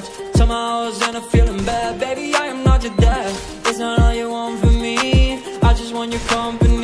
friends. And I'm feeling bad. Baby, I am not your dad. It's not all you want from me. I just want your company.